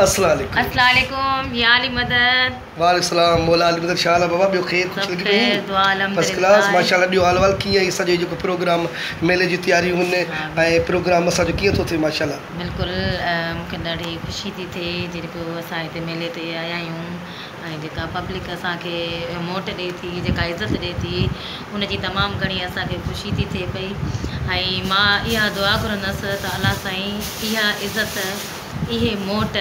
अस्सलाम अस्सलाम या अली मदद वालेकुम मौला अली मदद शाह बाबा ॿियो ख़ैर सब ख़ुशि खैर, लॻी दुआ फ़र्स्ट क्लास माशाल्लाह ॿियो हाल वाल कीअं आहे सॼो जेको प्रोग्राम मेले जी तयारियूं आहिनि ऐं प्रोग्राम असांजो कीअं थो थिए माशाल्लाह बिल्कुलु मूंखे ॾाढी ख़ुशी थी थिए जेको असां हिते मेले ते आया आहियूं ऐं जेका पब्लिक असांखे मोट ॾिए थी जेका इज़त ॾिए थी उनजी तमामु घणी असांखे ख़ुशी थी थिए पई ऐं माँ इहा दुआ घुरंदसि त अलाह साईं इहा इज़त इहे मोट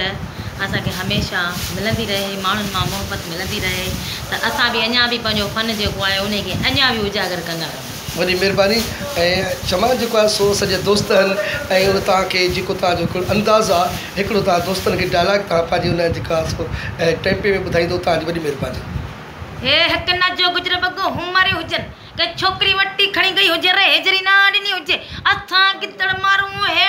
असांखे हमेशह मिलंदी रहे माण्हुनि माँ मोहबत मिलंदी रहे त असां बि अञा बि पंहिंजो फ़न जेको आहे उनखे अञा बि उजागर कंदा रहूँ। वॾी महिरबानी ऐं क्षमा जेको आहे सो सॼे दोस्त आहिनि ऐं उहो तव्हांखे जेको तव्हांजो हिकिड़ो अंदाज़ आहे हिकिड़ो तव्हां दोस्तनि खे डायलॉग तव्हां पंहिंजी हुन जेका सो ऐं टेम्पे में ॿुधाईंदो तव्हांजी वॾी महिरबानी। हे हिकु न जो गुजर बगो हुमरे हुजनि के छोकिरी वटी खणी गई हुजे रे हेजरी ना ॾिनी हुजे असां गिदड़ मारूं हे